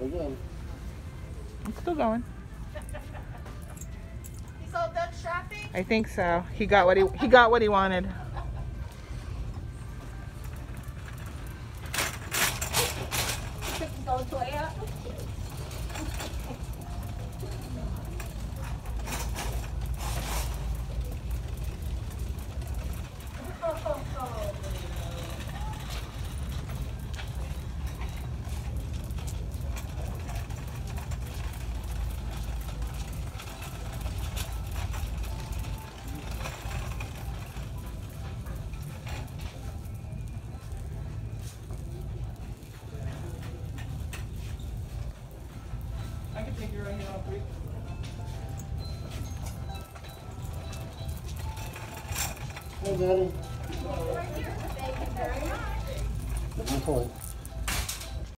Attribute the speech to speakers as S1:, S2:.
S1: we go.
S2: I'm still going.
S3: He's all done shopping?
S2: I think so. He got what he he got what he wanted.
S3: Go Toya.
S2: I can take you right here on three.
S1: Hey, Daddy.
S3: Thank you very much.
S1: Good point.